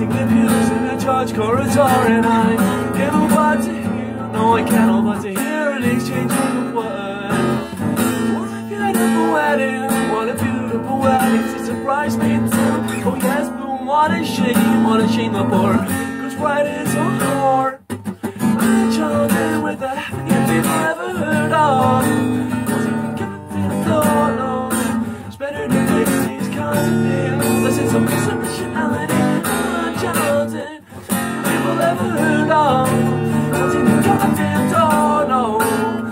imagine facing abuse in a church corridor and I help but to hear, no I can't help but to hear an exchange of words. What a beautiful wedding, what a beautiful wedding to surprise me too. Oh yes, boom, what a shame, what a shame the poor, cause right is so hard. Ever heard of. What's in the goddamn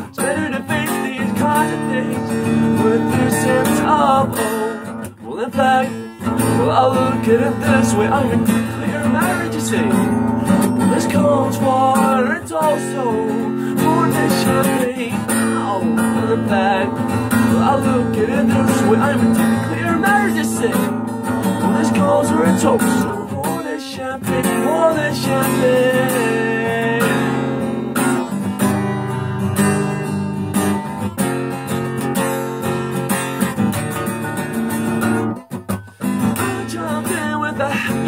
it's better to face these kinds of things with a sense of oh. Well, in fact, well, I'll look at it this way. I'm in clear marriage, you see. Well, this comes water, it's also more than champagne. Oh, well, in fact, well, I'll look at it this way. I'm in clear marriage, you see. Well, this calls for a champagne, more than champagne. I jumped in with the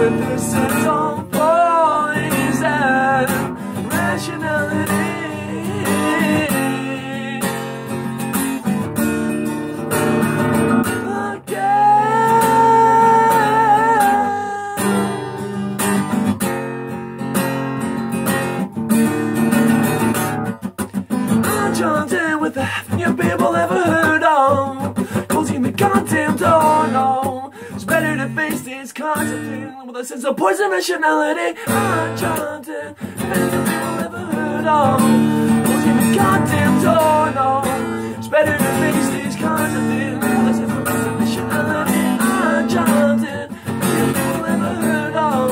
with a sense of poise and rationality. I jumped in with the happiest people ever heard to face these things with a sense of poison rationality. In, happiest people ever heard of. Closing the goddamn door, no. It's better to face these kinds of things with a sense of poison rationality. In, happiest people ever heard of.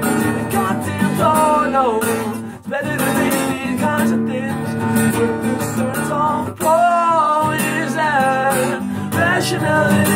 Closing the goddamn door, no. It's better to face these kinds of things with a sense of poison rationality.